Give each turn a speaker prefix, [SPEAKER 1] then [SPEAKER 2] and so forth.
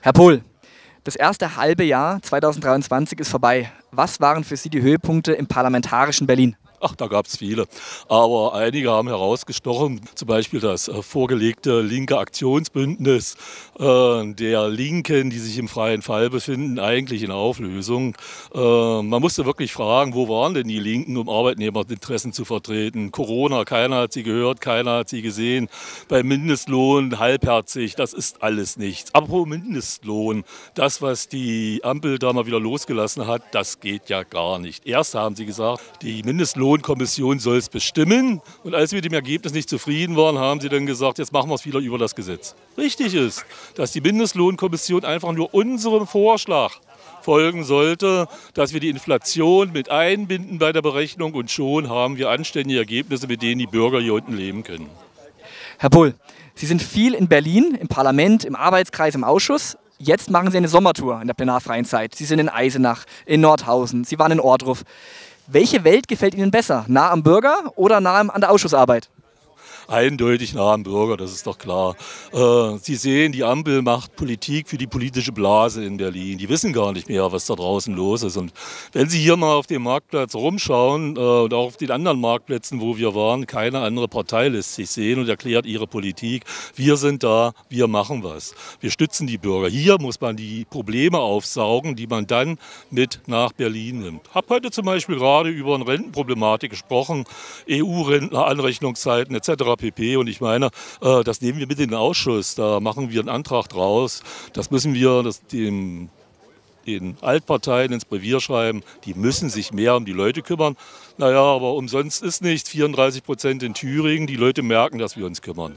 [SPEAKER 1] Herr Pohl, das erste halbe Jahr 2023 ist vorbei. Was waren für Sie die Höhepunkte im parlamentarischen Berlin?
[SPEAKER 2] Ach, da gab es viele. Aber einige haben herausgestochen, zum Beispiel das äh, vorgelegte linke Aktionsbündnis äh, der Linken, die sich im freien Fall befinden, eigentlich in Auflösung. Äh, man musste wirklich fragen, wo waren denn die Linken, um Arbeitnehmerinteressen zu vertreten? Corona, keiner hat sie gehört, keiner hat sie gesehen. Beim Mindestlohn halbherzig, das ist alles nichts. Apropos Mindestlohn, das, was die Ampel da mal wieder losgelassen hat, das geht ja gar nicht. Erst haben sie gesagt, die Mindestlohn Lohnkommission soll es bestimmen. Und als wir mit dem Ergebnis nicht zufrieden waren, haben sie dann gesagt, jetzt machen wir es wieder über das Gesetz. Richtig ist, dass die Mindestlohnkommission einfach nur unserem Vorschlag folgen sollte, dass wir die Inflation mit einbinden bei der Berechnung und schon haben wir anständige Ergebnisse, mit denen die Bürger hier unten leben können.
[SPEAKER 1] Herr Pohl, Sie sind viel in Berlin, im Parlament, im Arbeitskreis, im Ausschuss. Jetzt machen Sie eine Sommertour in der plenarfreien Zeit. Sie sind in Eisenach, in Nordhausen, Sie waren in Ordruf. Welche Welt gefällt Ihnen besser? Nah am Bürger oder nah an der Ausschussarbeit?
[SPEAKER 2] Eindeutig nah am Bürger, das ist doch klar. Äh, Sie sehen, die Ampel macht Politik für die politische Blase in Berlin. Die wissen gar nicht mehr, was da draußen los ist. Und wenn Sie hier mal auf dem Marktplatz rumschauen äh, und auch auf den anderen Marktplätzen, wo wir waren, keine andere Partei lässt sich sehen und erklärt ihre Politik. Wir sind da, wir machen was. Wir stützen die Bürger. Hier muss man die Probleme aufsaugen, die man dann mit nach Berlin nimmt. Ich habe heute zum Beispiel gerade über eine Rentenproblematik gesprochen, EU-Rentner, Anrechnungszeiten etc pp. Und ich meine, äh, das nehmen wir mit in den Ausschuss. Da machen wir einen Antrag draus. Das müssen wir das, dem, den Altparteien ins Brevier schreiben. Die müssen sich mehr um die Leute kümmern. Naja, aber umsonst ist nichts. 34 Prozent in Thüringen. Die Leute merken, dass wir uns kümmern.